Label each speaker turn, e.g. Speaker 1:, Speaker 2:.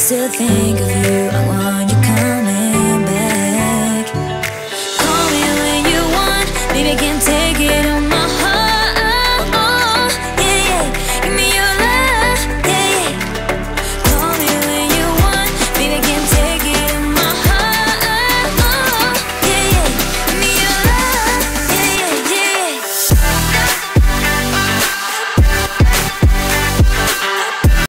Speaker 1: still think of you. I want you coming back. Call me when you want. Maybe I can take.